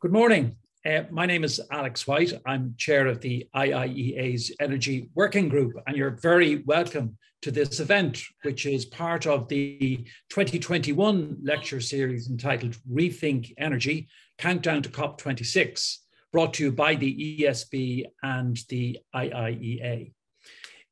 Good morning. Uh, my name is Alex White. I'm chair of the IIEA's Energy Working Group, and you're very welcome to this event, which is part of the 2021 lecture series entitled Rethink Energy Countdown to COP26, brought to you by the ESB and the IIEA.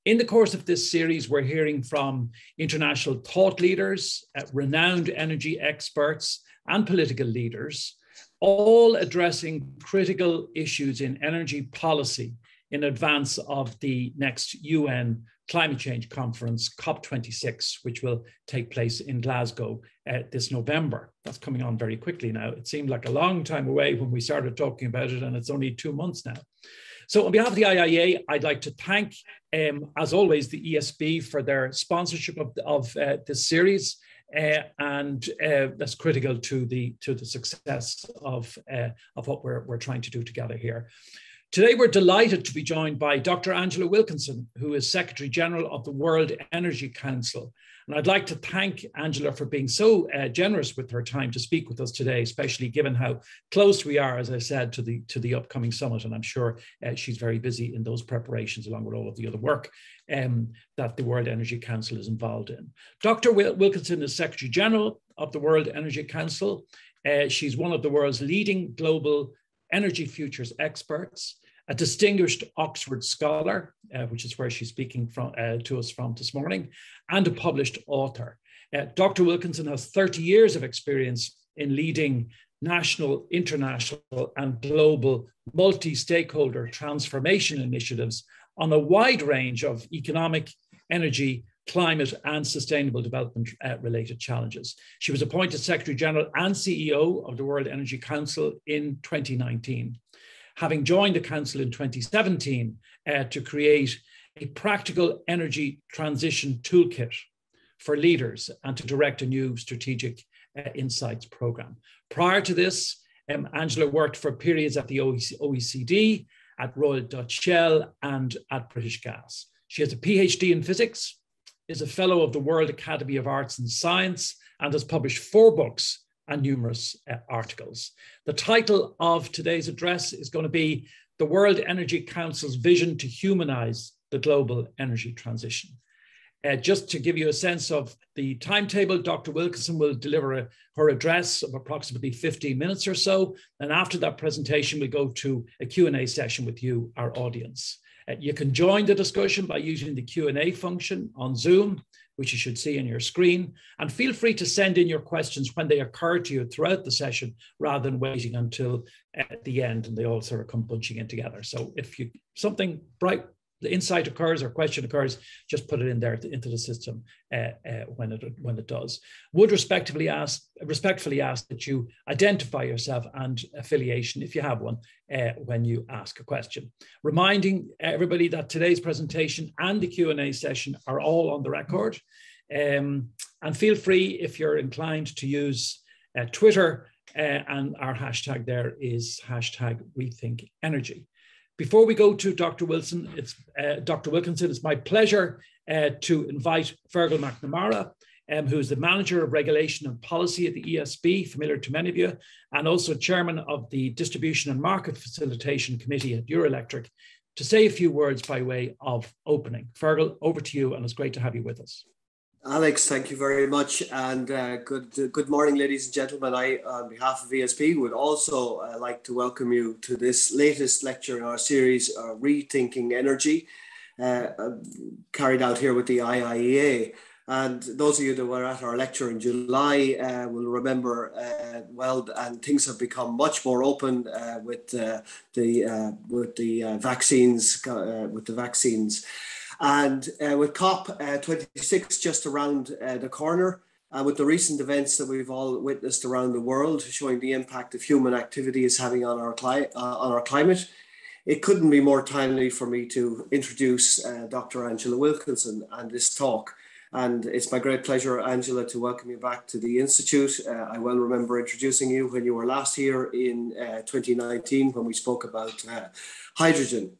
In the course of this series, we're hearing from international thought leaders, uh, renowned energy experts, and political leaders all addressing critical issues in energy policy in advance of the next UN climate change conference, COP26, which will take place in Glasgow uh, this November. That's coming on very quickly now. It seemed like a long time away when we started talking about it, and it's only two months now. So, on behalf of the IIA, I'd like to thank, um, as always, the ESB for their sponsorship of, of uh, this series and uh, that's critical to the to the success of uh, of what we're we're trying to do together here. Today, we're delighted to be joined by Dr. Angela Wilkinson, who is Secretary General of the World Energy Council. And I'd like to thank Angela for being so uh, generous with her time to speak with us today, especially given how close we are, as I said, to the to the upcoming summit. And I'm sure uh, she's very busy in those preparations, along with all of the other work um, that the World Energy Council is involved in. Dr. Wilkinson is Secretary General of the World Energy Council. Uh, she's one of the world's leading global energy futures experts a distinguished Oxford scholar, uh, which is where she's speaking from, uh, to us from this morning, and a published author. Uh, Dr. Wilkinson has 30 years of experience in leading national, international, and global multi stakeholder transformation initiatives on a wide range of economic, energy, climate, and sustainable development uh, related challenges. She was appointed Secretary General and CEO of the World Energy Council in 2019 having joined the Council in 2017 uh, to create a practical energy transition toolkit for leaders and to direct a new strategic uh, insights program. Prior to this, um, Angela worked for periods at the OECD, at Royal Dutch Shell, and at British Gas. She has a PhD in physics, is a fellow of the World Academy of Arts and Science, and has published four books and numerous uh, articles. The title of today's address is going to be The World Energy Council's Vision to Humanize the Global Energy Transition. Uh, just to give you a sense of the timetable, Dr. Wilkinson will deliver a, her address of approximately 15 minutes or so. And after that presentation, we go to a Q&A session with you, our audience. Uh, you can join the discussion by using the Q&A function on Zoom which you should see on your screen. And feel free to send in your questions when they occur to you throughout the session rather than waiting until at the end and they all sort of come bunching in together. So if you something bright the insight occurs or question occurs, just put it in there into the system uh, uh, when it when it does. Would respectively ask respectfully ask that you identify yourself and affiliation if you have one uh, when you ask a question. Reminding everybody that today's presentation and the Q and A session are all on the record, um, and feel free if you're inclined to use uh, Twitter. Uh, and our hashtag there is hashtag rethink energy. Before we go to Dr. Wilson, it's uh, Dr. Wilkinson. It's my pleasure uh, to invite Fergal McNamara, um, who is the manager of regulation and policy at the ESB, familiar to many of you, and also chairman of the Distribution and Market Facilitation Committee at Eurelectric, to say a few words by way of opening. Fergal, over to you, and it's great to have you with us. Alex, thank you very much, and uh, good uh, good morning, ladies and gentlemen. I, on behalf of ESB, would also uh, like to welcome you to this latest lecture in our series, uh, Rethinking Energy, uh, uh, carried out here with the IIEA. And those of you that were at our lecture in July will remember well, and things have become much more open with the with the vaccines with the vaccines. And uh, with COP26 uh, just around uh, the corner, uh, with the recent events that we've all witnessed around the world, showing the impact of human activity is having on our, cli- uh, on our climate, it couldn't be more timely for me to introduce uh, Dr. Angela Wilkinson and this talk. And it's my great pleasure, Angela, to welcome you back to the Institute. I well remember introducing you when you were last here in 2019 when we spoke about hydrogen.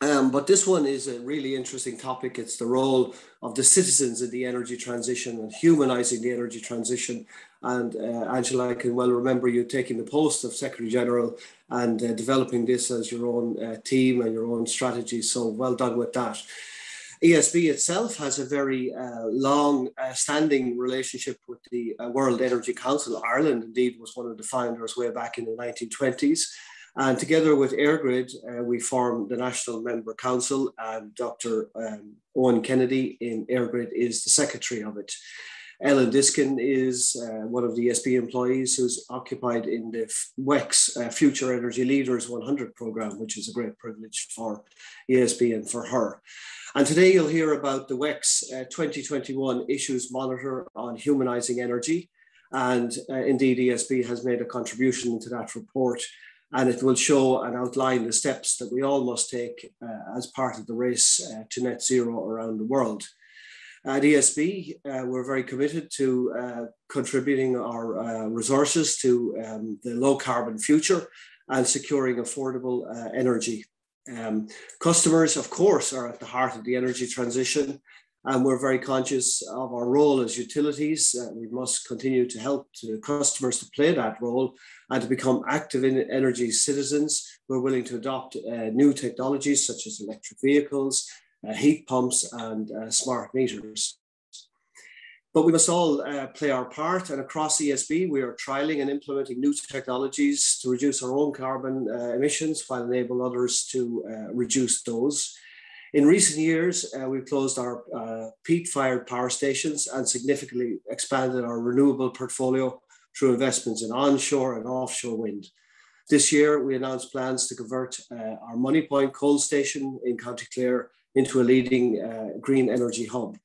Um, but this one is a really interesting topic. It's the role of the citizens in the energy transition and humanizing the energy transition. And uh, Angela, I can well remember you taking the post of Secretary General and uh, developing this as your own uh, team and your own strategy. So well done with that. ESB itself has a very uh, long uh, standing relationship with the uh, World Energy Council. Ireland, indeed, was one of the founders way back in the 1920s. And together with EirGrid, uh, we formed the National Member Council, and Dr. Um, Owen Kennedy in EirGrid is the secretary of it. Ellen Diskin is uh, one of the ESB employees who's occupied in the WEC's uh, Future Energy Leaders 100 program, which is a great privilege for ESB and for her. And today you'll hear about the WEC's uh, 2021 Issues Monitor on Humanizing Energy. And uh, indeed, ESB has made a contribution to that report and it will show and outline the steps that we all must take uh, as part of the race uh, to net zero around the world. At ESB, uh, we're very committed to uh, contributing our uh, resources to um, the low carbon future and securing affordable uh, energy. Um, customers, of course, are at the heart of the energy transition, and we're very conscious of our role as utilities. Uh, we must continue to help to customers to play that role and to become active in energy citizens who are willing to adopt uh, new technologies such as electric vehicles, uh, heat pumps, and uh, smart meters. But we must all uh, play our part, and across ESB, we are trialing and implementing new technologies to reduce our own carbon uh, emissions while enable others to reduce those. In recent years, uh, we've closed our uh, peat-fired power stations and significantly expanded our renewable portfolio through investments in onshore and offshore wind. This year, we announced plans to convert uh, our Moneypoint coal station in County Clare into a leading uh, green energy hub.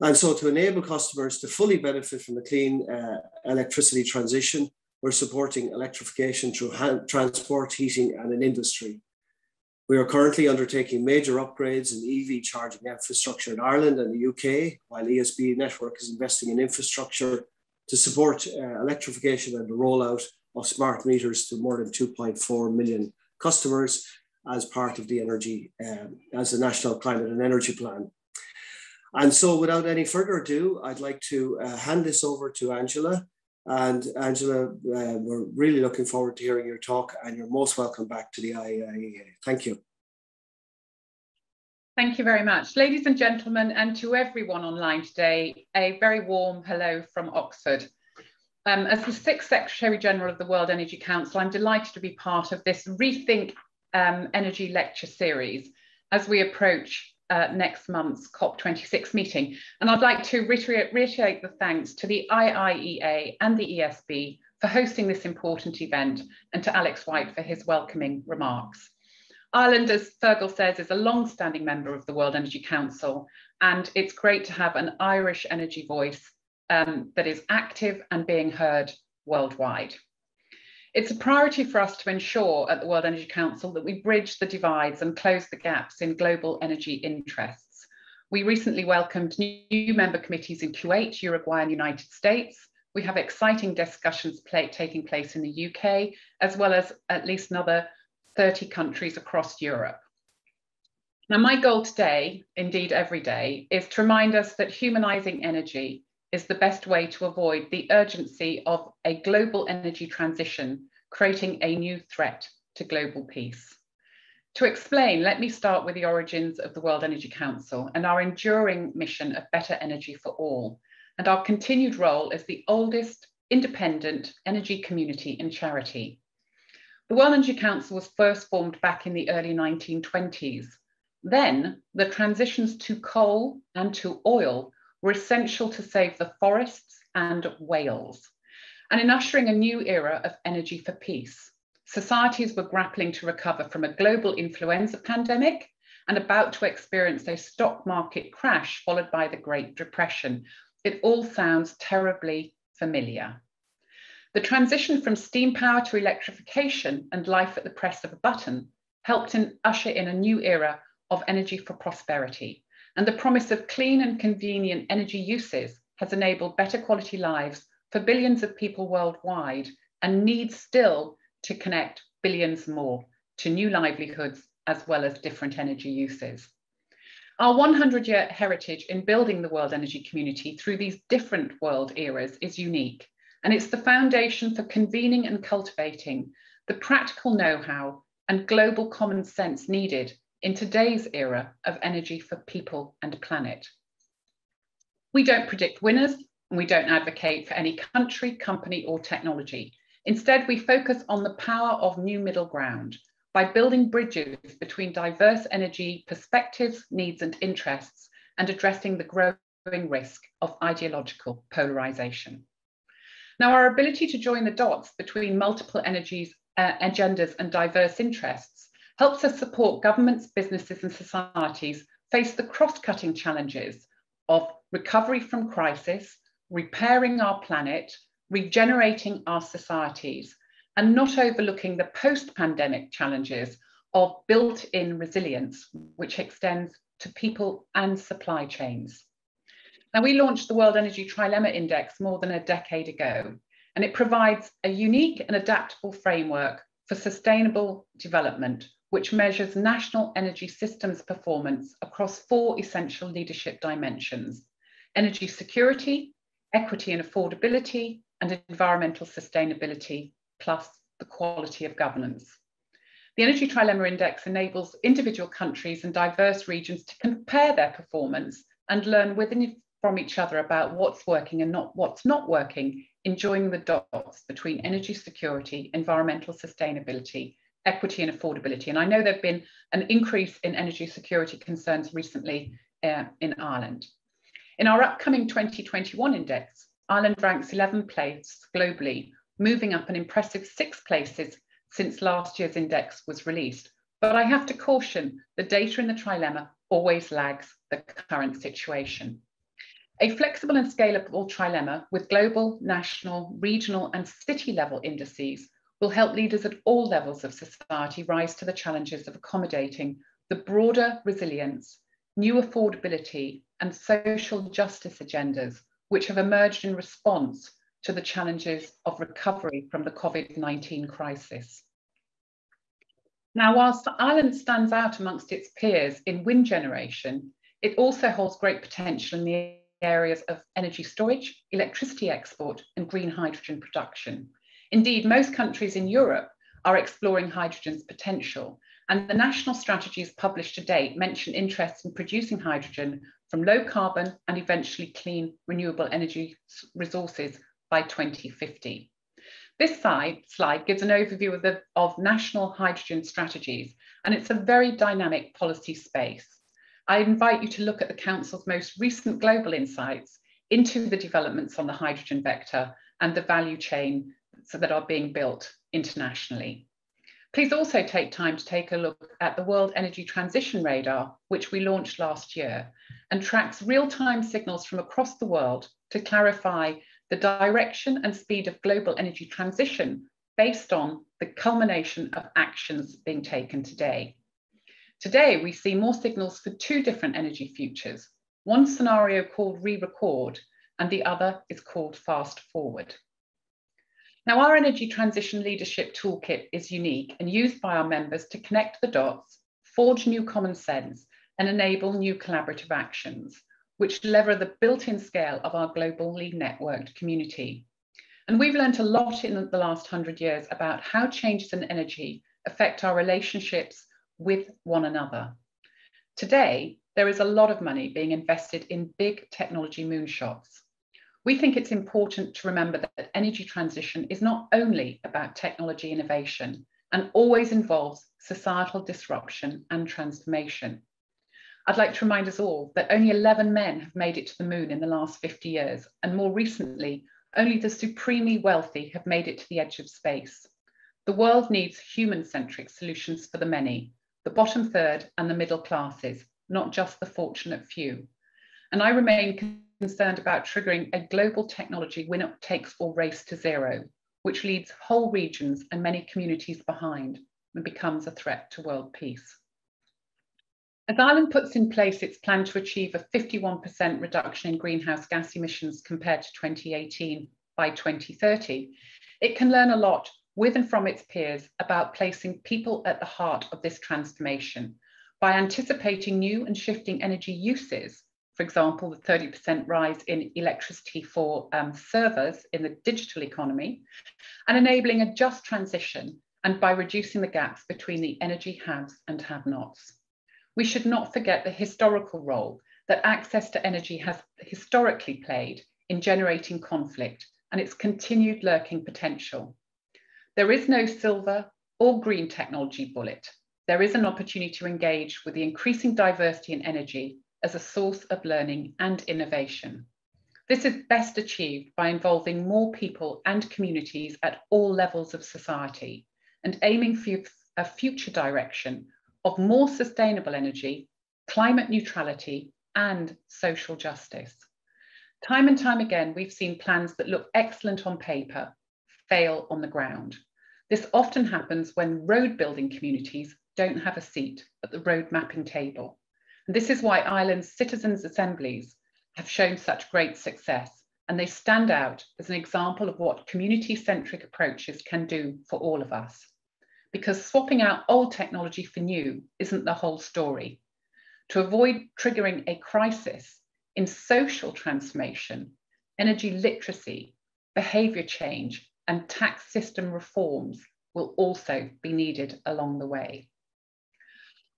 And so to enable customers to fully benefit from the clean uh, electricity transition, we're supporting electrification through transport, heating, and in industry. We are currently undertaking major upgrades in EV charging infrastructure in Ireland and the UK, while ESB Network is investing in infrastructure to support uh, electrification and the rollout of smart meters to more than 2.4 million customers as part of the energy, um, as the National Climate and Energy Plan. And so without any further ado, I'd like to uh, hand this over to Angela. And Angela, uh, we're really looking forward to hearing your talk and you're most welcome back to the IEA. Thank you. Thank you very much. Ladies and gentlemen, and to everyone online today, a very warm hello from Oxford. Um, as the sixth Secretary General of the World Energy Council, I'm delighted to be part of this Rethink um, Energy Lecture Series as we approach uh, next month's COP26 meeting. And I'd like to reiterate, reiterate the thanks to the IIEA and the ESB for hosting this important event and to Alex White for his welcoming remarks. Ireland, as Fergal says, is a long-standing member of the World Energy Council, and it's great to have an Irish energy voice um, that is active and being heard worldwide. It's a priority for us to ensure at the World Energy Council that we bridge the divides and close the gaps in global energy interests. We recently welcomed new member committees in Kuwait, Uruguay, and the United States. We have exciting discussions play, taking place in the UK, as well as at least another 30 countries across Europe. Now, my goal today, indeed every day, is to remind us that humanizing energy is the best way to avoid the urgency of a global energy transition, creating a new threat to global peace. To explain, let me start with the origins of the World Energy Council and our enduring mission of better energy for all, and our continued role as the oldest independent energy community and charity. The World Energy Council was first formed back in the early 1920s. Then the transitions to coal and to oil were essential to save the forests and whales. And in ushering a new era of energy for peace, societies were grappling to recover from a global influenza pandemic and about to experience a stock market crash followed by the Great Depression. It all sounds terribly familiar. The transition from steam power to electrification and life at the press of a button helped in usher in a new era of energy for prosperity, and the promise of clean and convenient energy uses has enabled better quality lives for billions of people worldwide and needs still to connect billions more to new livelihoods as well as different energy uses. Our 100 year heritage in building the world energy community through these different world eras is unique, and it's the foundation for convening and cultivating the practical know how and global common sense needed in today's era of energy for people and planet. We don't predict winners and we don't advocate for any country, company, or technology. Instead, we focus on the power of new middle ground by building bridges between diverse energy perspectives, needs, and interests, and addressing the growing risk of ideological polarization. Now, our ability to join the dots between multiple energies, uh, agendas and diverse interests helps us support governments, businesses, and societies face the cross-cutting challenges of recovery from crisis, repairing our planet, regenerating our societies, and not overlooking the post-pandemic challenges of built-in resilience, which extends to people and supply chains. Now, we launched the World Energy Trilemma Index more than a decade ago, and it provides a unique and adaptable framework for sustainable development, which measures national energy systems performance across four essential leadership dimensions, energy security, equity and affordability, and environmental sustainability, plus the quality of governance. The Energy Trilemma Index enables individual countries and diverse regions to compare their performance and learn within from each other about what's working and not what's not working, enjoying the dots between energy security, environmental sustainability, equity and affordability. And I know there've been an increase in energy security concerns recently uh, in Ireland. In our upcoming 2021 index, Ireland ranks 11th place globally, moving up an impressive six places since last year's index was released. But I have to caution the data in the trilemma always lags the current situation. A flexible and scalable trilemma with global, national, regional, and city level indices will help leaders at all levels of society rise to the challenges of accommodating the broader resilience, new affordability, and social justice agendas which have emerged in response to the challenges of recovery from the COVID 19 crisis. Now, whilst Ireland stands out amongst its peers in wind generation, it also holds great potential in the areas of energy storage, electricity export, and green hydrogen production. Indeed, most countries in Europe are exploring hydrogen's potential, and the national strategies published to date mention interest in producing hydrogen from low carbon and eventually clean renewable energy resources by 2050. This slide, gives an overview of, the, of national hydrogen strategies, and it's a very dynamic policy space. I invite you to look at the Council's most recent global insights into the developments on the hydrogen vector and the value chain that are being built internationally. Please also take time to take a look at the World Energy Transition Radar, which we launched last year, and tracks real-time signals from across the world to clarify the direction and speed of global energy transition based on the culmination of actions being taken today. Today, we see more signals for two different energy futures, one scenario called re-record and the other is called fast forward. Now, our energy transition leadership toolkit is unique and used by our members to connect the dots, forge new common sense, and enable new collaborative actions, which lever the built-in scale of our globally networked community. And we've learned a lot in the last 100 years about how changes in energy affect our relationships with one another. Today, there is a lot of money being invested in big technology moonshots. We think it's important to remember that energy transition is not only about technology innovation and always involves societal disruption and transformation. I'd like to remind us all that only 11 men have made it to the moon in the last 50 years, and more recently, only the supremely wealthy have made it to the edge of space. The world needs human centric solutions for the many, the bottom third, and the middle classes, not just the fortunate few. And I remain concerned about triggering a global technology winner takes all race to zero, which leaves whole regions and many communities behind and becomes a threat to world peace. As Ireland puts in place its plan to achieve a 51% reduction in greenhouse gas emissions compared to 2018 by 2030, it can learn a lot with and from its peers about placing people at the heart of this transformation by anticipating new and shifting energy uses for example, the 30% rise in electricity for um, servers in the digital economy, and enabling a just transition and by reducing the gaps between the energy haves and have-nots. We should not forget the historical role that access to energy has historically played in generating conflict and its continued lurking potential. There is no silver or green technology bullet. There is an opportunity to engage with the increasing diversity in energy as a source of learning and innovation. This is best achieved by involving more people and communities at all levels of society and aiming for a future direction of more sustainable energy, climate neutrality, and social justice. Time and time again, we've seen plans that look excellent on paper fail on the ground. This often happens when road building communities don't have a seat at the road mapping table. This is why Ireland's citizens' assemblies have shown such great success, and they stand out as an example of what community-centric approaches can do for all of us. Because swapping out old technology for new isn't the whole story. To avoid triggering a crisis in social transformation, energy literacy, behaviour change, and tax system reforms will also be needed along the way.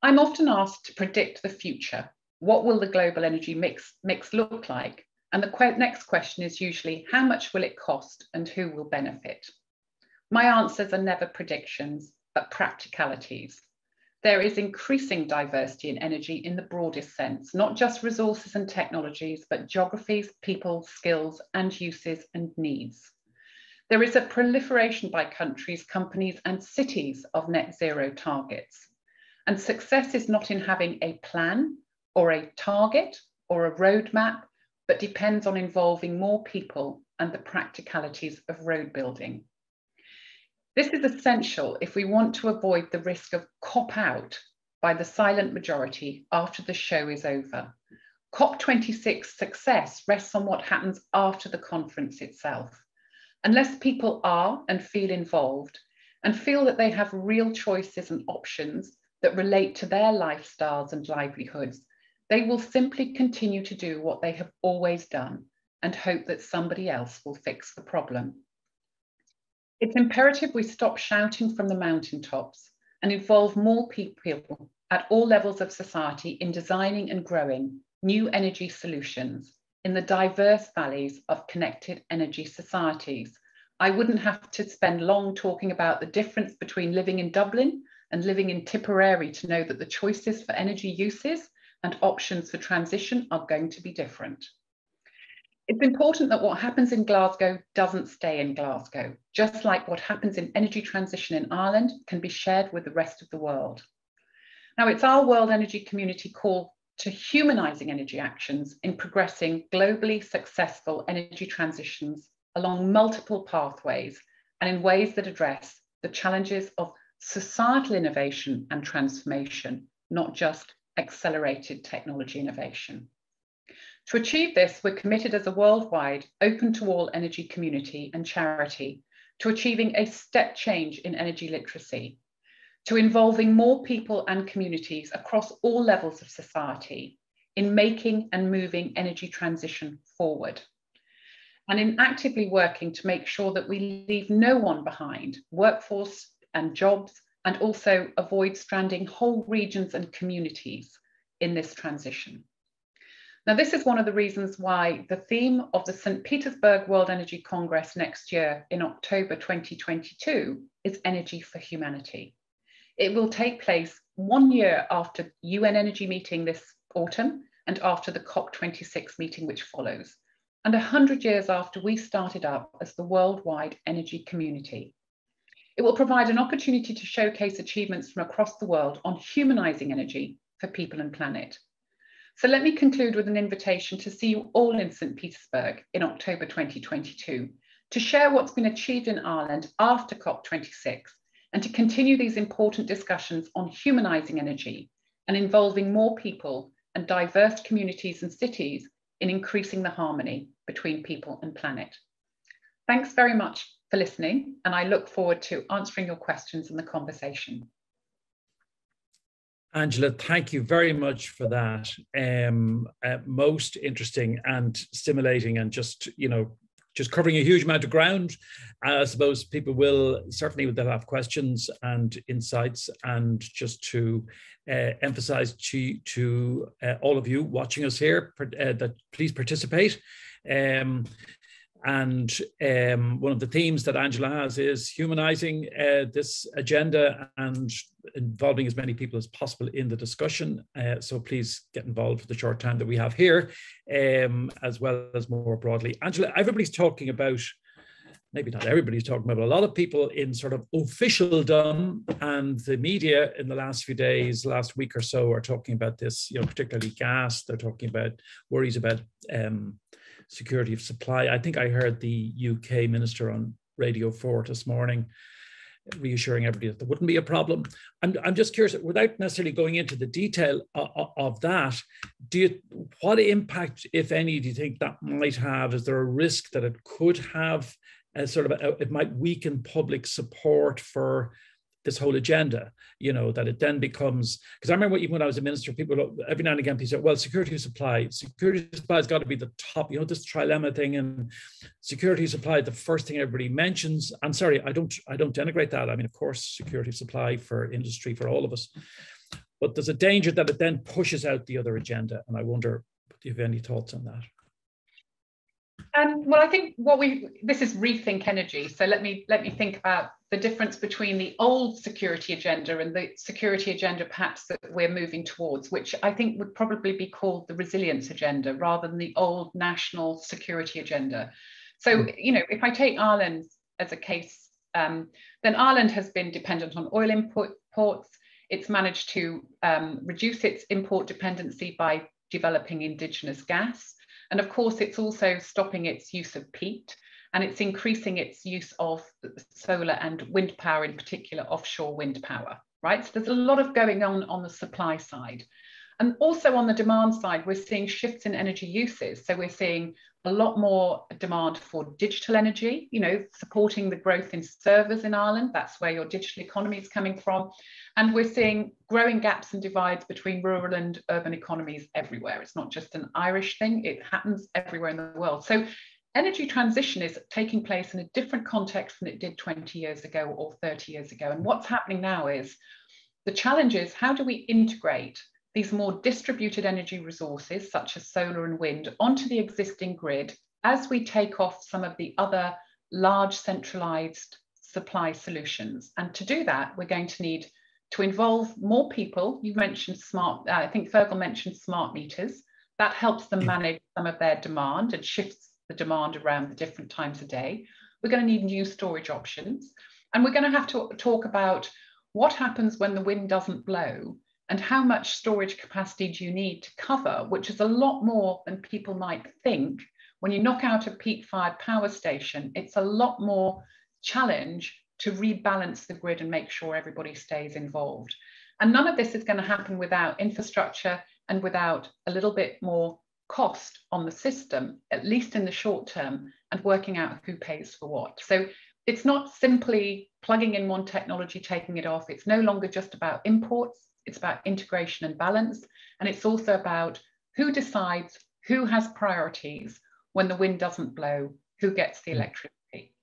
I'm often asked to predict the future. What will the global energy mix, mix look like? And the que next question is usually, how much will it cost and who will benefit? My answers are never predictions, but practicalities. There is increasing diversity in energy in the broadest sense, not just resources and technologies, but geographies, people, skills, and uses and needs. There is a proliferation by countries, companies, and cities of net zero targets. And success is not in having a plan or a target or a roadmap, but depends on involving more people and the practicalities of road building. This is essential if we want to avoid the risk of cop out by the silent majority after the show is over. COP26 success rests on what happens after the conference itself. Unless people are and feel involved and feel that they have real choices and options that relate to their lifestyles and livelihoods, they will simply continue to do what they have always done and hope that somebody else will fix the problem. It's imperative we stop shouting from the mountaintops and involve more people at all levels of society in designing and growing new energy solutions in the diverse valleys of connected energy societies. I wouldn't have to spend long talking about the difference between living in Dublin and living in Tipperary to know that the choices for energy uses and options for transition are going to be different. It's important that what happens in Glasgow doesn't stay in Glasgow, just like what happens in energy transition in Ireland can be shared with the rest of the world. Now, it's our World Energy Community call to humanising energy actions in progressing globally successful energy transitions along multiple pathways and in ways that address the challenges of societal innovation and transformation, not just accelerated technology innovation. To achieve this, we're committed as a worldwide, open to all energy community and charity to achieving a step change in energy literacy, to involving more people and communities across all levels of society in making and moving energy transition forward, and in actively working to make sure that we leave no one behind, workforce, and jobs, and also avoid stranding whole regions and communities in this transition. Now, this is one of the reasons why the theme of the St. Petersburg World Energy Congress next year in October 2022 is Energy for Humanity. It will take place one year after UN Energy meeting this autumn and after the COP26 meeting which follows, and 100 years after we started up as the worldwide energy community. It will provide an opportunity to showcase achievements from across the world on humanizing energy for people and planet. So let me conclude with an invitation to see you all in St. Petersburg in October 2022 to share what's been achieved in Ireland after COP26 and to continue these important discussions on humanising energy and involving more people and diverse communities and cities in increasing the harmony between people and planet. Thanks very much for listening, and I look forward to answering your questions in the conversation. Angela, thank you very much for that. Um, uh, most interesting and stimulating, and just you know, just covering a huge amount of ground. I suppose people will certainly they'll have questions and insights, and just to uh, emphasize to to uh, all of you watching us here uh, that please participate. Um, and um, one of the themes that Angela has is humanizing uh, this agenda and involving as many people as possible in the discussion. Uh, so please get involved for the short time that we have here, um, as well as more broadly. Angela, everybody's talking about, maybe not everybody's talking about, but a lot of people in sort of officialdom and the media in the last few days, last week or so, are talking about this, you know, particularly gas. They're talking about worries about um, security of supply. I think I heard the UK minister on Radio 4 this morning reassuring everybody that there wouldn't be a problem. I'm, I'm just curious, without necessarily going into the detail of, of, that, do you, what impact, if any, do you think that might have? Is there a risk that it could have a sort of, a, it might weaken public support for this whole agenda, you know, that it then becomes, because I remember even when I was a minister, people every now and again, people said, well, security supply, security supply has got to be the top, you know, this trilemma thing and security supply, the first thing everybody mentions. I'm sorry, I don't, I don't denigrate that. I mean, of course, security supply for industry, for all of us, but there's a danger that it then pushes out the other agenda. And I wonder, do you have any thoughts on that? And well, I think what we this is rethink energy. So let me let me think about the difference between the old security agenda and the security agenda perhaps that we're moving towards, which I think would probably be called the resilience agenda rather than the old national security agenda. So, hmm. you know, if I take Ireland as a case, um, then Ireland has been dependent on oil imports. It's managed to um, reduce its import dependency by developing indigenous gas. And of course, it's also stopping its use of peat and it's increasing its use of solar and wind power, in particular offshore wind power, right? So there's a lot of going on on the supply side. And also on the demand side, we're seeing shifts in energy uses. So we're seeing a lot more demand for digital energy, you know, supporting the growth in servers in Ireland. That's where your digital economy is coming from. And we're seeing growing gaps and divides between rural and urban economies everywhere. It's not just an Irish thing, it happens everywhere in the world. So energy transition is taking place in a different context than it did 20 years ago or 30 years ago. And what's happening now is the challenge is how do we integrate these more distributed energy resources, such as solar and wind, onto the existing grid as we take off some of the other large centralized supply solutions. And to do that, we're going to need to involve more people. You mentioned smart, uh, I think Fergal mentioned smart meters. That helps them manage some of their demand and shifts the demand around the different times of day. We're going to need new storage options. And we're going to have to talk about what happens when the wind doesn't blow and how much storage capacity do you need to cover, which is a lot more than people might think. When you knock out a peat fired power station, it's a lot more challenge to rebalance the grid and make sure everybody stays involved. And none of this is going to happen without infrastructure and without a little bit more cost on the system, at least in the short term, and working out who pays for what. So it's not simply plugging in one technology, taking it off. It's no longer just about imports, it's about integration and balance. And it's also about who decides who has priorities when the wind doesn't blow, who gets the hmm. electricity.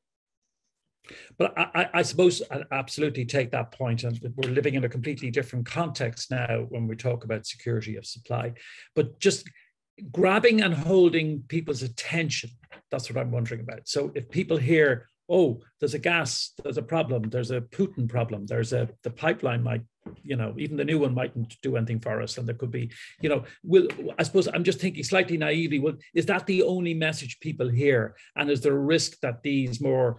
But I, I, suppose I absolutely take that point, and we're living in a completely different context now when we talk about security of supply. But just grabbing and holding people's attention. That's what I'm wondering about. So if people hear, oh, there's a gas, there's a problem, there's a Putin problem, there's a the pipeline might, you know, even the new one mightn't do anything for us, and there could be, you know, will I suppose I'm just thinking slightly naively, well, is that the only message people hear? And is there a risk that these more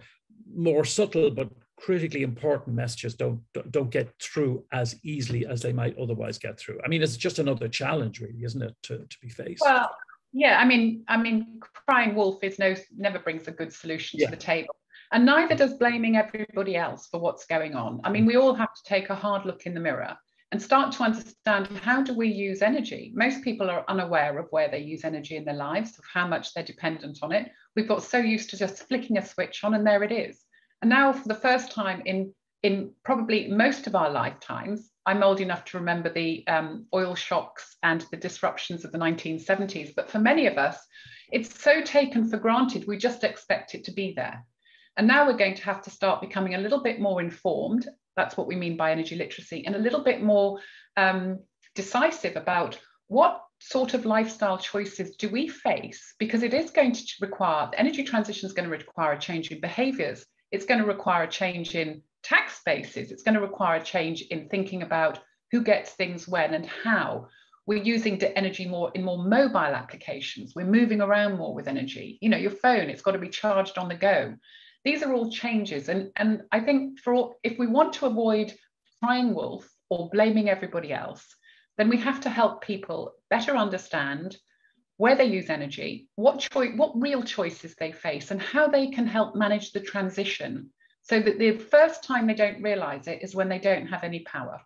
more subtle but critically important messages don't don't get through as easily as they might otherwise get through. I mean, it's just another challenge, really, isn't it, to, to be faced? Well, yeah. I mean, I mean, crying wolf is no never brings a good solution yeah. to the table, and neither does blaming everybody else for what's going on. I mean, we all have to take a hard look in the mirror and start to understand how do we use energy. Most people are unaware of where they use energy in their lives, of how much they're dependent on it. We've got so used to just flicking a switch on, and there it is And now, for the first time in, in probably most of our lifetimes, I'm old enough to remember the um, oil shocks and the disruptions of the 1970s. But for many of us, it's so taken for granted, we just expect it to be there. And now we're going to have to start becoming a little bit more informed. That's what we mean by energy literacy, and a little bit more um, decisive about what sort of lifestyle choices do we face? Because it is going to require, the energy transition is going to require a change in behaviors. It's going to require a change in tax bases. It's going to require a change in thinking about who gets things when and how. We're using energy more in more mobile applications. We're moving around more with energy. You know, your phone, it's got to be charged on the go. These are all changes. And, and I think for if we want to avoid crying wolf or blaming everybody else, then we have to help people better understand where they use energy, what choice, what real choices they face, and how they can help manage the transition so that the first time they don't realize it is when they don't have any power.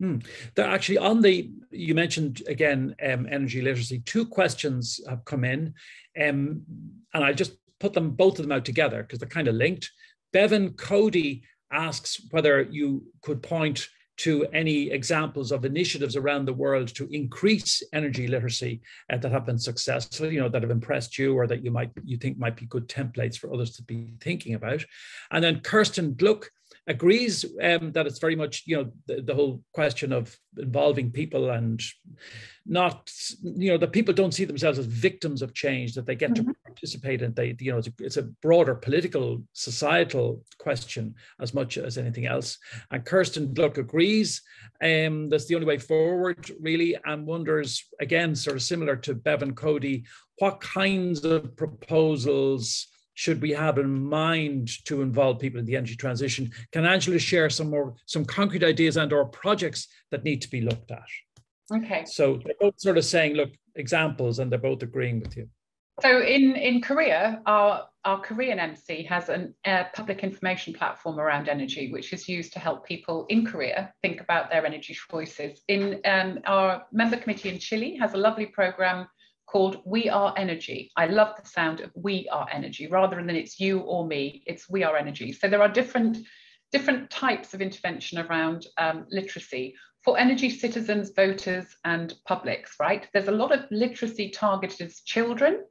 Hmm. They're actually on the, you mentioned again, um, energy literacy. Two questions have come in, um, and I just put them both of them out together because they're kind of linked. Bevan Cody asks whether you could point to any examples of initiatives around the world to increase energy literacy uh, that have been successful, you know, that have impressed you or that you might you think might be good templates for others to be thinking about. And then Kirsten Gluck agrees um, that it's very much, you know, the, the, whole question of involving people and not, you know, that people don't see themselves as victims of change, that they get mm-hmm. to participate and they, you know, it's a, it's a, broader political, societal question as much as anything else. And Kirsten Gluck agrees um, that's the only way forward, really, and wonders, again, sort of similar to Bevan Cody, what kinds of proposals should we have in mind to involve people in the energy transition? Can Angela share some more, some concrete ideas and or projects that need to be looked at? Okay. So they're both sort of saying, look, examples, and they're both agreeing with you. So in, in Korea, our, our Korean MC has an, a public information platform around energy, which is used to help people in Korea think about their energy choices. In um, our member committee in Chile has a lovely program called We Are Energy. I love the sound of We Are Energy rather than it's you or me, it's We Are Energy. So there are different, different types of intervention around um, literacy for energy citizens, voters, and publics, right? There's a lot of literacy targeted as children,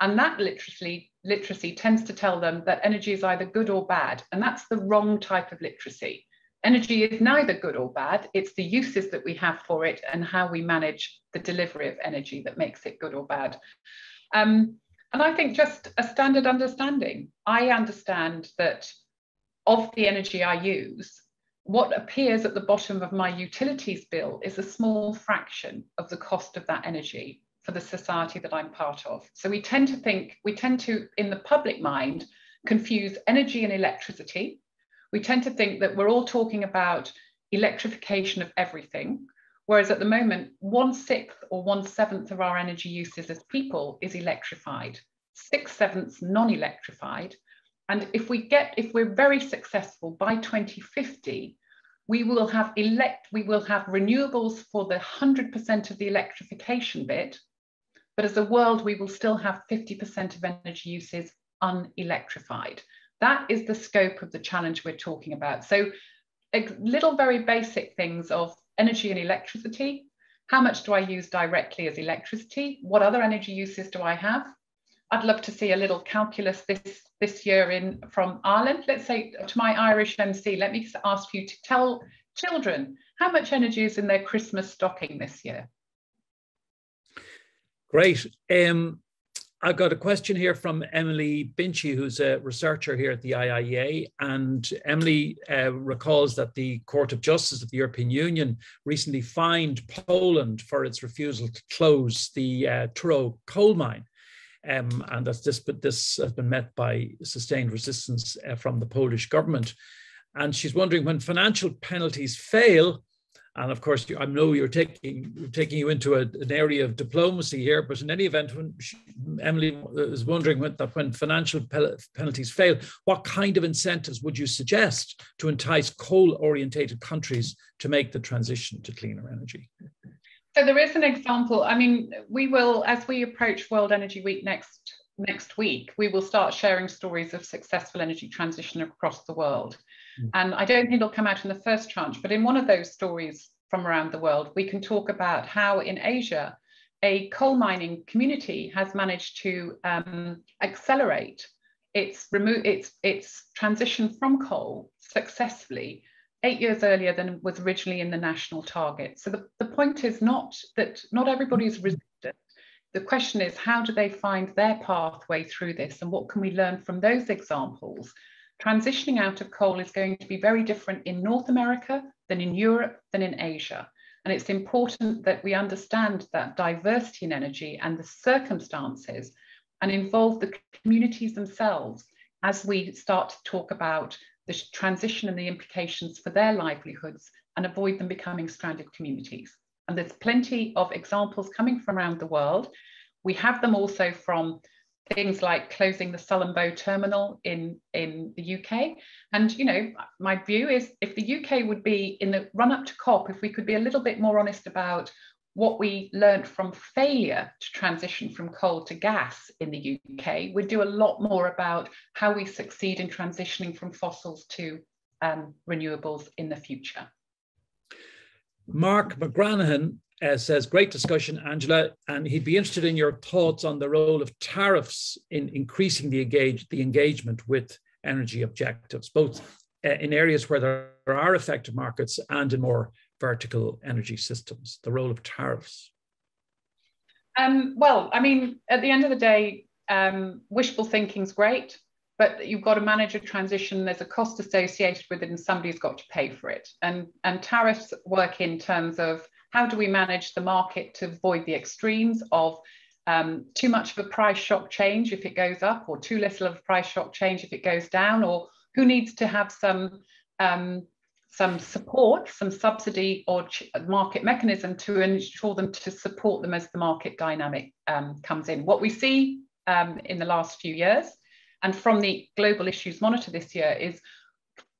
and that literacy, literacy tends to tell them that energy is either good or bad, and that's the wrong type of literacy. Energy is neither good or bad, it's the uses that we have for it and how we manage the delivery of energy that makes it good or bad. Um, and I think just a standard understanding. I understand that of the energy I use, what appears at the bottom of my utilities bill is a small fraction of the cost of that energy for the society that I'm part of. So we tend to think, we tend to, in the public mind, confuse energy and electricity we tend to think that we're all talking about electrification of everything, whereas at the moment, one sixth or one seventh of our energy uses as people is electrified, six sevenths non-electrified. And if we get, if we're very successful by 2050, we will have elect, we will have renewables for the 100% of the electrification bit, but as a world, we will still have 50% of energy uses unelectrified. That is the scope of the challenge we're talking about. So little very basic things of energy and electricity. How much do I use directly as electricity? What other energy uses do I have? I'd love to see a little calculus this, this year in from Ireland. Let's say to my Irish MC, let me ask you to tell children how much energy is in their Christmas stocking this year. Great. Um, I've got a question here from Emily Binchy, who's a researcher here at the IIEA. And Emily uh, recalls that the Court of Justice of the European Union recently fined Poland for its refusal to close the uh, coal mine. Um, and that's this, but this has been met by sustained resistance uh, from the Polish government. And she's wondering when financial penalties fail, and of course, I know you're taking taking you into a, an area of diplomacy here, but in any event, when she, Emily uh, is wondering when, that when financial penalties fail, what kind of incentives would you suggest to entice coal-orientated countries to make the transition to cleaner energy? So there is an example. I mean, we will, as we approach World Energy Week next next week, we will start sharing stories of successful energy transition across the world. Mm. And I don't think it'll come out in the first tranche, but in one of those stories from around the world, we can talk about how in Asia, a coal mining community has managed to um, accelerate its, its, its transition from coal successfully eight years earlier than was originally in the national target. So the, the point is not that not everybody is resistant. The question is, how do they find their pathway through this and what can we learn from those examples? Transitioning out of coal is going to be very different in North America than in Europe than in Asia. And it's important that we understand that diversity in energy and the circumstances and involve the communities themselves as we start to talk about the transition and the implications for their livelihoods and avoid them becoming stranded communities. And there's plenty of examples coming from around the world. We have them also from things like closing the Sullom Voe terminal in, in the UK. And, you know, my view is if the UK would be in the run up to COP, if we could be a little bit more honest about what we learned from failure to transition from coal to gas in the UK, we'd do a lot more about how we succeed in transitioning from fossils to um, renewables in the future. Mark McGranahan uh, says, great discussion, Angela, and he'd be interested in your thoughts on the role of tariffs in increasing the, engage, the engagement with energy objectives, both uh, in areas where there are effective markets and in more vertical energy systems, the role of tariffs? Um, well, I mean, at the end of the day, um, wishful thinking is great, but you've got to manage a transition. There's a cost associated with it, and somebody's got to pay for it. And, and tariffs work in terms of how do we manage the market to avoid the extremes of um, too much of a price shock change if it goes up, or too little of a price shock change if it goes down, or who needs to have some um, some support, some subsidy or market mechanism to ensure them to support them as the market dynamic um, comes in. What we see um, in the last few years and from the global issues monitor this year is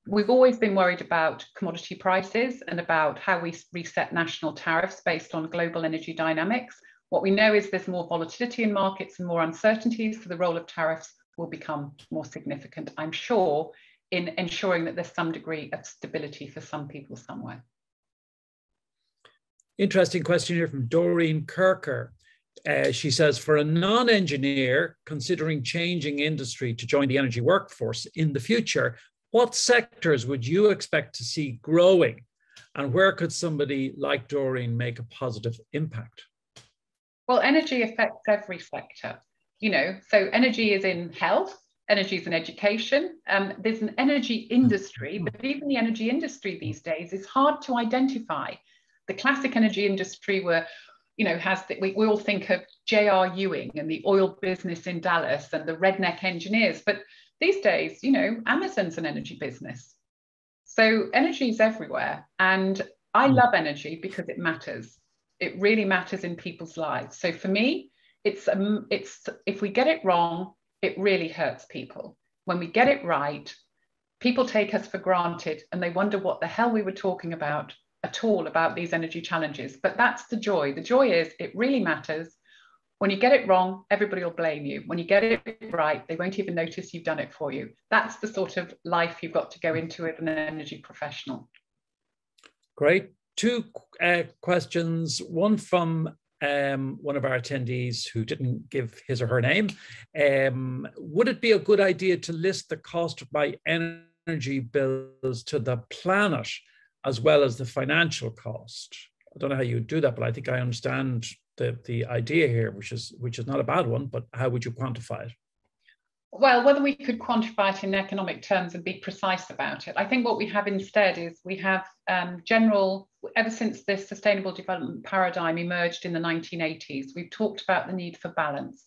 we've always been worried about commodity prices and about how we reset national tariffs based on global energy dynamics. What we know is there's more volatility in markets and more uncertainties, so the role of tariffs will become more significant, I'm sure, in ensuring that there's some degree of stability for some people somewhere. Interesting question here from Doreen Kirker. Uh, she says, for a non engineer considering changing industry to join the energy workforce in the future, what sectors would you expect to see growing? And where could somebody like Doreen make a positive impact? Well, energy affects every sector. You know, so energy is in health, energy is in education. Um, there's an energy industry, but even the energy industry these days is hard to identify. The classic energy industry where you know, has the, we, we all think of J.R. Ewing and the oil business in Dallas and the redneck engineers, but these days, you know, Amazon's an energy business. So energy is everywhere. And I hmm. love energy because it matters. It really matters in people's lives. So for me, it's um, it's if we get it wrong, it really hurts people. When we get it right, people take us for granted and they wonder what the hell we were talking about at all about these energy challenges. But that's the joy. The joy is it really matters. When you get it wrong, everybody will blame you. When you get it right, they won't even notice you've done it for you. That's the sort of life you've got to go into as an energy professional. Great. Two uh, questions. One from um, one of our attendees who didn't give his or her name. Um, would it be a good idea to list the cost of my energy bills to the planet as well as the financial cost? I don't know how you do that, but I think I understand the, the idea here, which is which is not a bad one, but how would you quantify it? Well, whether we could quantify it in economic terms and be precise about it. I think what we have instead is we have um, general, ever since this sustainable development paradigm emerged in the 1980s, we've talked about the need for balance.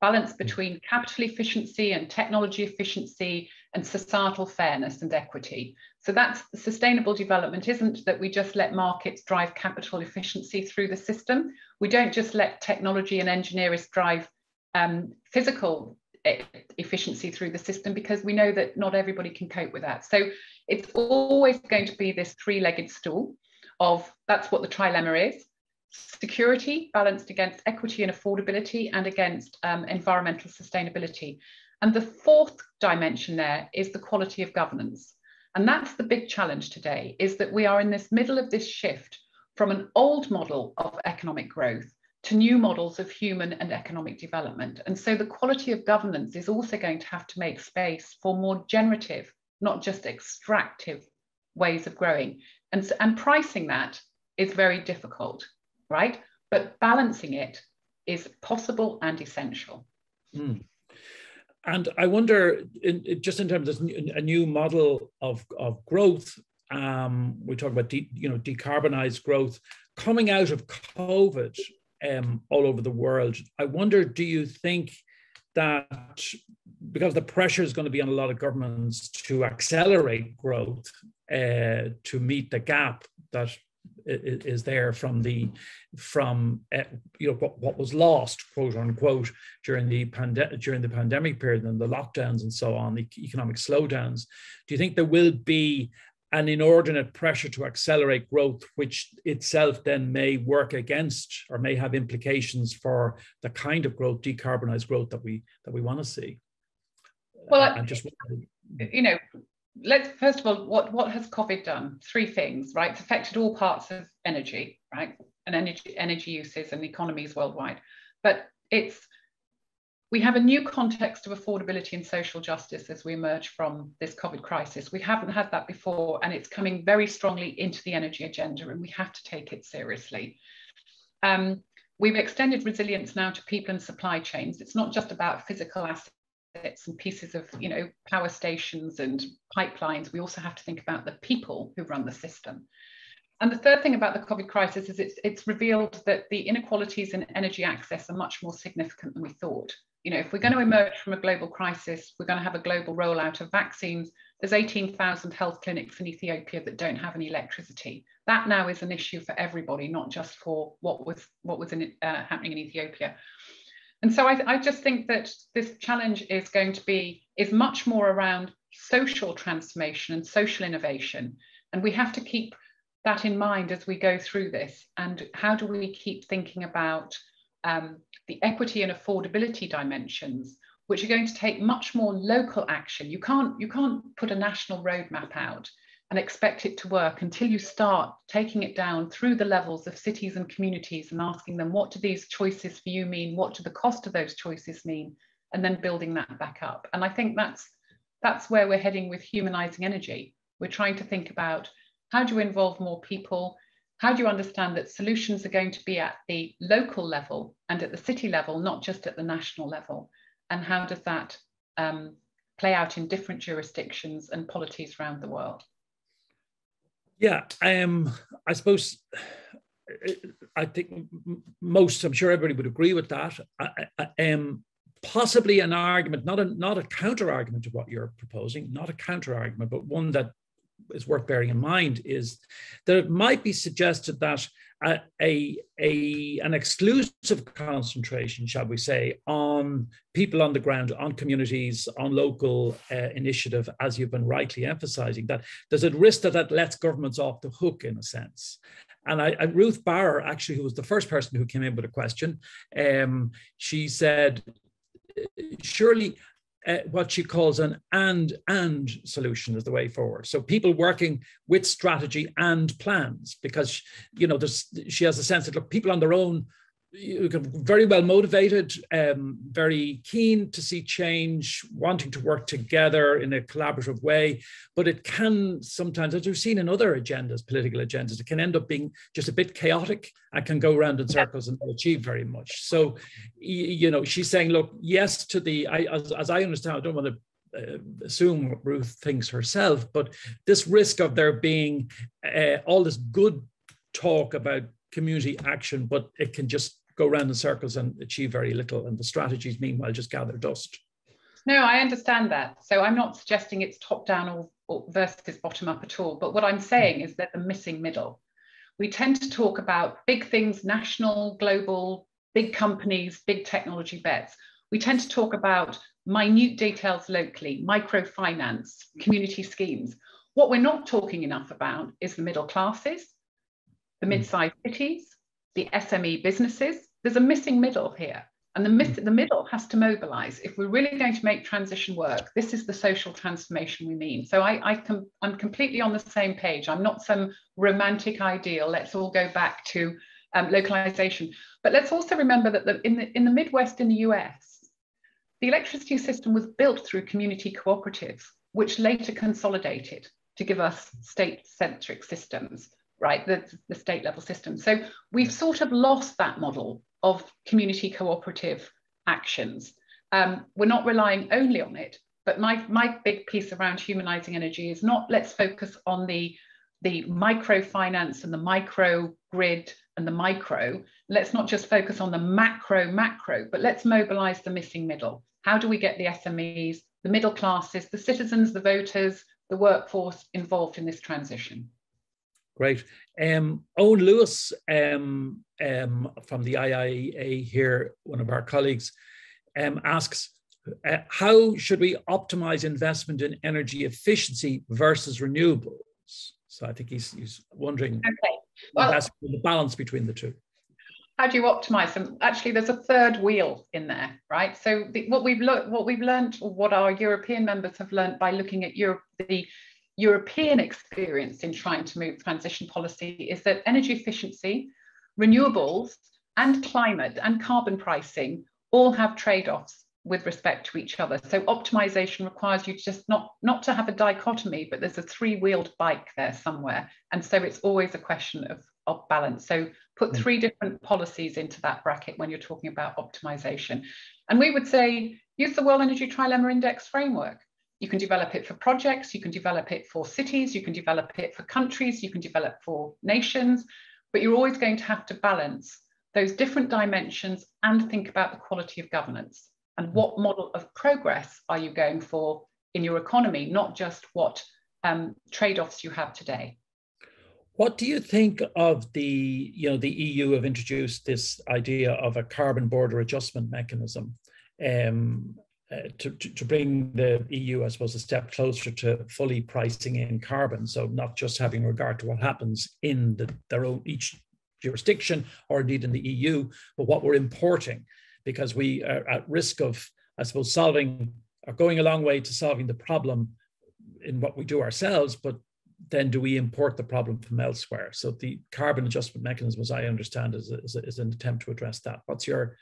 Balance mm. between capital efficiency and technology efficiency and societal fairness and equity. So that's sustainable development isn't that we just let markets drive capital efficiency through the system. We don't just let technology and engineers drive um, physical efficiency through the system because we know that not everybody can cope with that. So it's always going to be this three-legged stool of that's what the trilemma is. security balanced against equity and affordability and against um, environmental sustainability. And the fourth dimension there is the quality of governance. And that's the big challenge today is that we are in this middle of this shift from an old model of economic growth to new models of human and economic development. And so the quality of governance is also going to have to make space for more generative, not just extractive ways of growing. And, and pricing that is very difficult, right? But balancing it is possible and essential. Mm. And I wonder, in, just in terms of a new model of, of growth, um, we talk about de, you know decarbonized growth coming out of COVID um, all over the world. I wonder, do you think that because the pressure is going to be on a lot of governments to accelerate growth uh, to meet the gap that is there from the from uh, you know what, what was lost quote unquote during the pandemic during the pandemic period and the lockdowns and so on the economic slowdowns do you think there will be an inordinate pressure to accelerate growth which itself then may work against or may have implications for the kind of growth decarbonized growth that we that we want to see? Well I, just you know let's first of all, what, what has COVID done? Three things, right? It's affected all parts of energy, right? And energy, energy uses and economies worldwide. But it's we have a new context of affordability and social justice as we emerge from this COVID crisis. We haven't had that before, and it's coming very strongly into the energy agenda, and we have to take it seriously. Um, we've extended resilience now to people and supply chains. It's not just about physical assets bits and pieces of you know power stations and pipelines we also have to think about the people who run the system and the third thing about the covid crisis is it's it's revealed that the inequalities in energy access are much more significant than we thought you know if we're going to emerge from a global crisis we're going to have a global rollout of vaccines there's 18,000 health clinics in Ethiopia that don't have any electricity. That now is an issue for everybody, not just for what was what was in, uh, happening in Ethiopia. And so I, I just think that this challenge is going to be, is much more around social transformation and social innovation. And we have to keep that in mind as we go through this. And how do we keep thinking about um, the equity and affordability dimensions, which are going to take much more local action. You can't, you can't put a national roadmap out and expect it to work until you start taking it down through the levels of cities and communities and asking them what do these choices for you mean? What do the cost of those choices mean? And then building that back up. And i think that's that's where we're heading with humanizing energy. We're trying to think about how do you involve more people? How do you understand that solutions are going to be at the local level and at the city level not just at the national level? And how does that um, play out in different jurisdictions and polities around the world yeah, um, I suppose I think most, I'm sure everybody would agree with that. I, I, um, possibly an argument, not a not a counter argument to what you're proposing, not a counter argument, but one that is worth bearing in mind is that it might be suggested that a, a, an exclusive concentration, shall we say, on people on the ground, on communities, on local uh, initiative, as you've been rightly emphasizing, that there's a risk that that lets governments off the hook in a sense. And I, Ruth Barrer, actually, who was the first person who came in with a question, um, she said, surely uh, what she calls an and and solution is the way forward. So people working with strategy and plans, because you know, she has a sense that look, people on their own very well motivated, um, very keen to see change, wanting to work together in a collaborative way. But it can sometimes, as we've seen in other agendas, political agendas, it can end up being just a bit chaotic and can go around in circles and not achieve very much. So, you know, she's saying, look, yes to the, I, as, as I understand, I don't want to uh, assume what Ruth thinks herself, but this risk of there being uh, all this good talk about community action, but it can just go around in circles and achieve very little. And the strategies, meanwhile, just gather dust. No, I understand that. So I'm not suggesting it's top down or, or versus bottom up at all. But what I'm saying is that the missing middle. We tend to talk about big things, national, global, big companies, big technology bets. We tend to talk about minute details locally, microfinance, community schemes. What we're not talking enough about is the middle classes, the hmm. mid-sized cities, the SME businesses. There's a missing middle here. And the, myth, the middle has to mobilize. If we're really going to make transition work, this is the social transformation we mean. So I, I com I'm completely on the same page. I'm not some romantic ideal. Let's all go back to um, localization. But let's also remember that the, in, the, in the Midwest in the US, the electricity system was built through community cooperatives, which later consolidated to give us state-centric systems, right, the, the state level system. So we've sort of lost that model of community cooperative actions. Um, we're not relying only on it, but my, my big piece around humanizing energy is not let's focus on the, the microfinance and the micro grid and the micro. Let's not just focus on the macro macro, but let's mobilize the missing middle. How do we get the SMEs, the middle classes, the citizens, the voters, the workforce involved in this transition? Great. Um, Owen Lewis um, um, from the IIEA here, one of our colleagues, um, asks, uh, how should we optimize investment in energy efficiency versus renewables? So I think he's, he's wondering okay. well, the balance between the two. How do you optimize them? Actually, there's a third wheel in there, right? So the, what we've looked, what we've learned, or what our European members have learned by looking at Europe, the European experience in trying to move transition policy is that energy efficiency, renewables, and climate and carbon pricing all have trade-offs with respect to each other. So optimization requires you just not, not to have a dichotomy, but there's a three-wheeled bike there somewhere. And so it's always a question of, of balance. So put hmm. three different policies into that bracket when you're talking about optimization. And we would say, use the World Energy Trilemma Index framework. You can develop it for projects, you can develop it for cities, you can develop it for countries, you can develop for nations, but you're always going to have to balance those different dimensions and think about the quality of governance and what model of progress are you going for in your economy, not just what um, trade-offs you have today. What do you think of the, you know, the EU have introduced this idea of a carbon border adjustment mechanism um, uh, to, to, bring the EU, I suppose, a step closer to fully pricing in carbon. So not just having regard to what happens in the, their own each jurisdiction or indeed in the EU, but what we're importing, because we are at risk of, I suppose, solving or going a long way to solving the problem in what we do ourselves, but then do we import the problem from elsewhere? So the carbon adjustment mechanism, as I understand, is, is, is an attempt to address that. What's your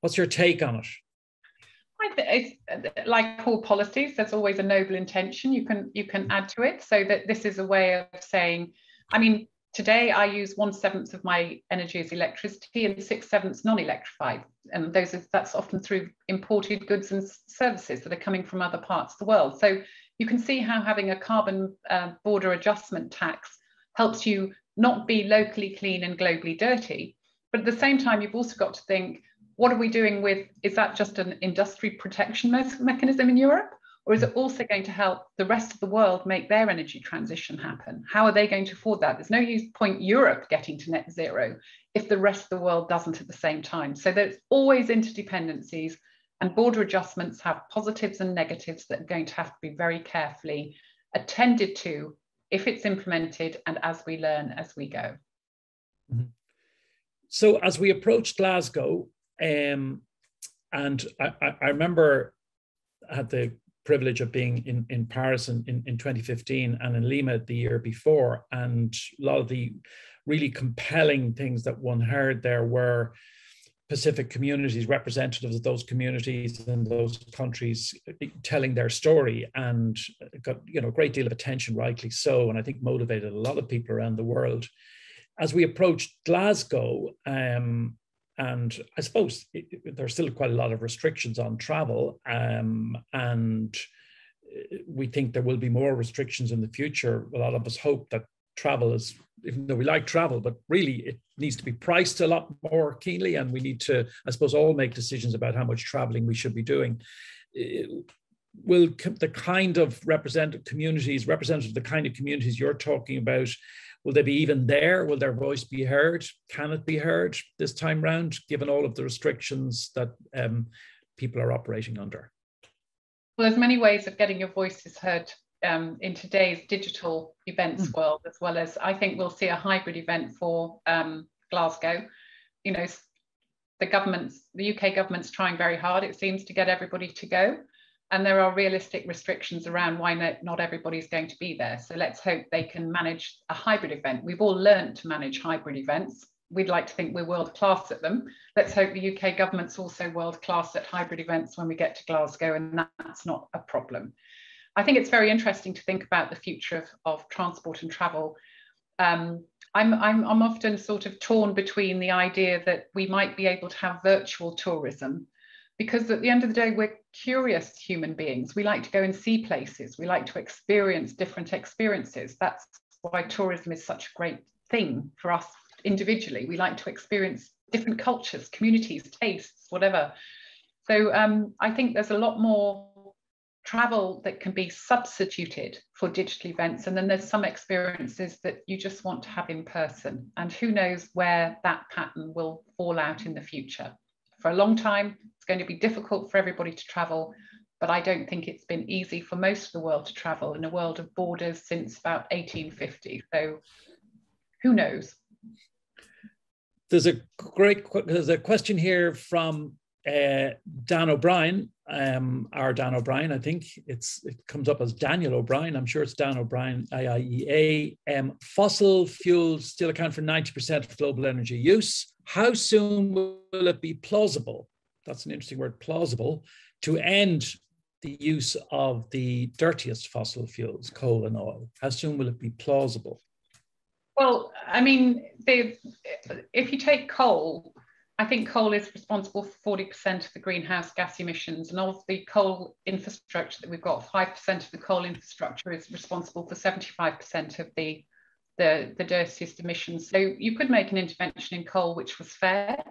what's your take on it? It's like all policies there's always a noble intention you can you can add to it. So that this is a way of saying i mean today i use one seventh of my energy as electricity and six sevenths non-electrified. And those are, that's often through imported goods and services that are coming from other parts of the world. So you can see how having a carbon uh, border adjustment tax helps you not be locally clean and globally dirty. But at the same time you've also got to think what are we doing with, is that just an industry protection me mechanism in Europe? Or is it also going to help the rest of the world make their energy transition happen? How are they going to afford that? There's no use point Europe getting to net zero if the rest of the world doesn't at the same time. So there's always interdependencies and border adjustments have positives and negatives that are going to have to be very carefully attended to if it's implemented and as we learn as we go. Mm -hmm. So as we approach Glasgow, um, and I, I, remember I had the privilege of being in, in Paris in, in, in 2015 and in Lima the year before. And a lot of the really compelling things that one heard there were Pacific communities, representatives of those communities and those countries telling their story and got you know a great deal of attention, rightly so, and I think motivated a lot of people around the world. As we approached Glasgow, um, and I suppose there's still quite a lot of restrictions on travel, um, and uh, we think there will be more restrictions in the future. A lot of us hope that travel is, even though we like travel, but really it needs to be priced a lot more keenly, and we need to, I suppose, all make decisions about how much traveling we should be doing. It, will the kind of communities, representative of the kind of communities you're talking about, Will they be even there? Will their voice be heard? Can it be heard this time round, given all of the restrictions that um, people are operating under? Well, there's many ways of getting your voices heard um, in today's digital events mm. world, as well as I think we'll see a hybrid event for um, Glasgow. you know, the government's, the UK government's trying very hard, it seems, to get everybody to go. And there are realistic restrictions around why not, not everybody's going to be there. So let's hope they can manage a hybrid event. We've all learned to manage hybrid events. We'd like to think we're world class at them. Let's hope the UK government's also world class at hybrid events when we get to Glasgow, and that's not a problem. I think it's very interesting to think about the future of, of transport and travel. Um, I'm, I'm, I'm often sort of torn between the idea that we might be able to have virtual tourism because at the end of the day, we're curious human beings. We like to go and see places. We like to experience different experiences. That's why tourism is such a great thing for us individually. We like to experience different cultures, communities, tastes, whatever. So um, I think there's a lot more travel that can be substituted for digital events. And then there's some experiences that you just want to have in person. And who knows where that pattern will fall out in the future. For a long time, it's going to be difficult for everybody to travel, but I don't think it's been easy for most of the world to travel in a world of borders since about 1850. So who knows? There's a great there's a question here from uh, Dan O'Brien, um, our Dan O'Brien, I think it's it comes up as Daniel O'Brien. I'm sure it's Dan O'Brien, IIEA. Um, fossil fuels still account for 90% of global energy use. How soon will it be plausible? That's an interesting word, plausible, to end the use of the dirtiest fossil fuels, coal and oil. How soon will it be plausible? Well, I mean, if you take coal, I think coal is responsible for 40% of the greenhouse gas emissions, and of the coal infrastructure that we've got, 5% of the coal infrastructure is responsible for 75% of the, the, the dirtiest emissions. So you could make an intervention in coal which was fair,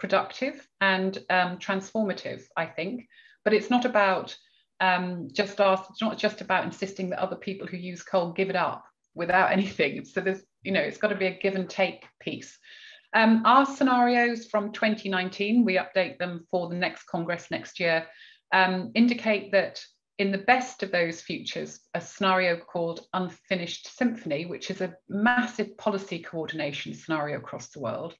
productive, and um, transformative, I think. But it's not about um, just ask, it's not just about insisting that other people who use coal give it up without anything. So there's, you know, it's got to be a give and take piece. Um, our scenarios from 2019, we update them for the next Congress next year, um, indicate that in the best of those futures, a scenario called Unfinished Symphony, which is a massive policy coordination scenario across the world,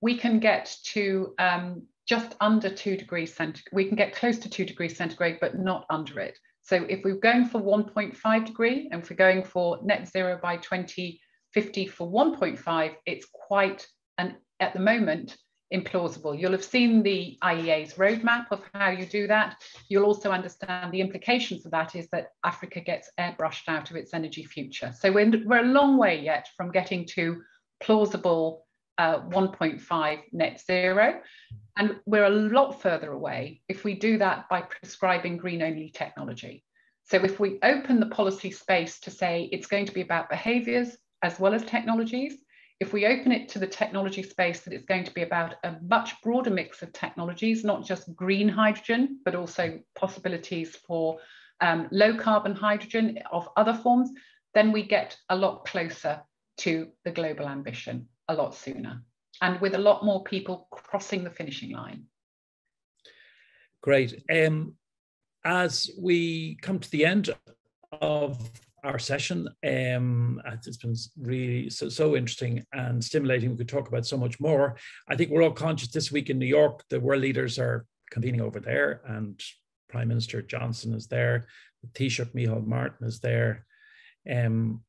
we can get to um, just under two degrees centigrade. We can get close to two degrees centigrade, but not under it. So if we're going for 1.5 degree and if we're going for net zero by 2050 for 1.5, it's quite and at the moment implausible. You'll have seen the IEA's roadmap of how you do that. You'll also understand the implications of that is that Africa gets airbrushed out of its energy future. So we're, we're a long way yet from getting to plausible uh, 1.5 net zero. And we're a lot further away if we do that by prescribing green only technology. So if we open the policy space to say it's going to be about behaviors as well as technologies, if we open it to the technology space, that it's going to be about a much broader mix of technologies, not just green hydrogen, but also possibilities for um, low carbon hydrogen of other forms, then we get a lot closer to the global ambition a lot sooner and with a lot more people crossing the finishing line. Great. Um, as we come to the end of our session. Um, it's been really so, so interesting and stimulating. We could talk about so much more. I think we're all conscious this week in New York, the world leaders are convening over there, and Prime Minister Johnson is there. Taoiseach Micheál Martin is there. Um,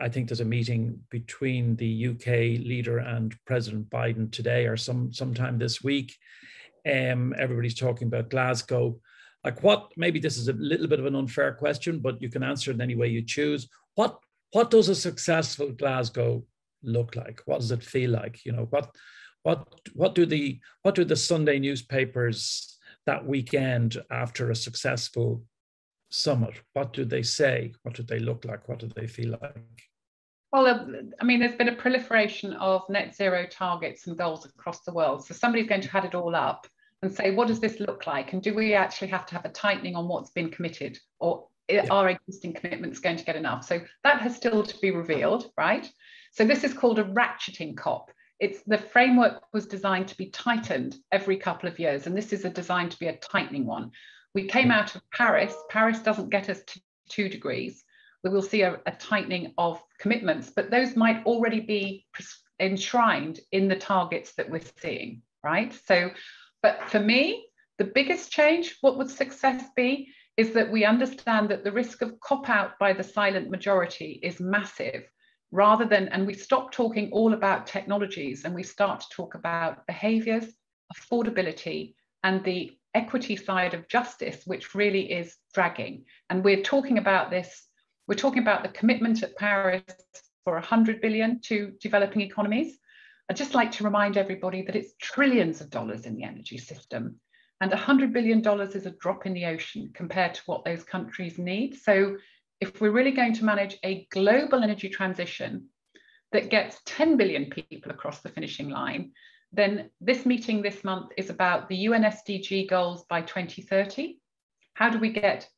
I think there's a meeting between the UK leader and President Biden today or some sometime this week. Um, everybody's talking about Glasgow. Like what, maybe this is a little bit of an unfair question, but you can answer it any way you choose. What, what does a successful Glasgow look like? What does it feel like? You know, what, what, what do the, what do the Sunday newspapers that weekend after a successful summit, what do they say? What do they look like? What do they feel like? Well, um, I mean, there's been a proliferation of net zero targets and goals across the world. So somebody's going to add it all up and say, what does this look like? And do we actually have to have a tightening on what's been committed? Or yeah. are existing commitments going to get enough? So that has still to be revealed, right? So this is called a ratcheting COP. It's the framework was designed to be tightened every couple of years, and this is a designed to be a tightening one. We came hmm. out of Paris. Paris doesn't get us to two degrees. We will see a, a tightening of commitments, but those might already be enshrined in the targets that we're seeing, right? So, but for me, the biggest change, what would success be, is that we understand that the risk of cop out by the silent majority is massive rather than, and we stop talking all about technologies and we start to talk about behaviors, affordability, and the equity side of justice, which really is dragging. And we're talking about this, we're talking about the commitment at Paris for 100 billion to developing economies. I'd just like to remind everybody that it's trillions of dollars in the energy system. And $100 billion is a drop in the ocean compared to what those countries need. So if we're really going to manage a global energy transition that gets 10 billion people across the finishing line, then this meeting this month is about the UN SDG goals by 2030. How do we get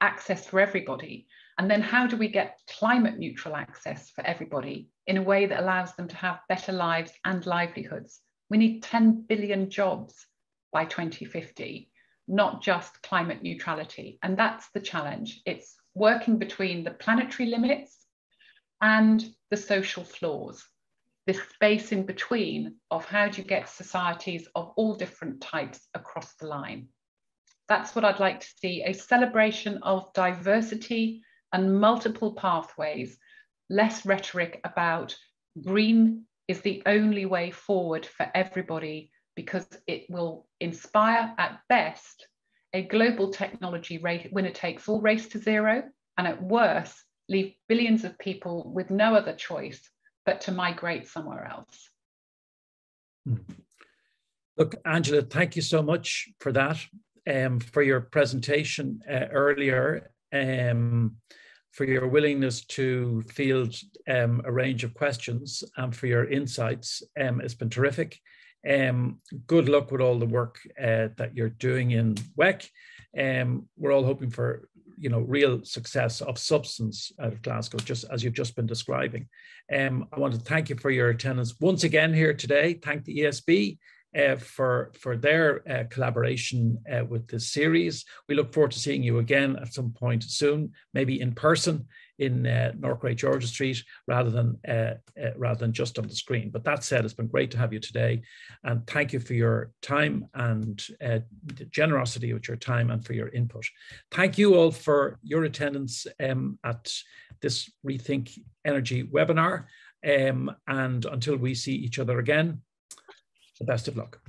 access for everybody? And then how do we get climate neutral access for everybody in a way that allows them to have better lives and livelihoods? We need 10 billion jobs by 2050, not just climate neutrality. And that's the challenge. It's working between the planetary limits and the social floors this space in between of how do you get societies of all different types across the line. That's what I'd like to see, a celebration of diversity and multiple pathways, less rhetoric about green is the only way forward for everybody because it will inspire at best a global technology rate, winner takes all race to zero, and at worst, leave billions of people with no other choice but to migrate somewhere else. Hmm. Look, Angela, thank you so much for that, um, for your presentation uh, earlier, um, for your willingness to field um, a range of questions, and for your insights. Um, it's been terrific. Um, good luck with all the work uh, that you're doing in WEC. Um, we're all hoping for you know real success of substance out of Glasgow, just as you've just been describing. Um, I want to thank you for your attendance once again here today. Thank the ESB uh, for for their uh, collaboration uh, with this series. We look forward to seeing you again at some point soon, maybe in person in uh, North Great George's Street rather than uh, uh, rather than just on the screen. But that said, it's been great to have you today, and thank you for your time and uh, the generosity with your time and for your input. Thank you all for your attendance um, at this Rethink Energy webinar. Um, and until we see each other again, the best of luck.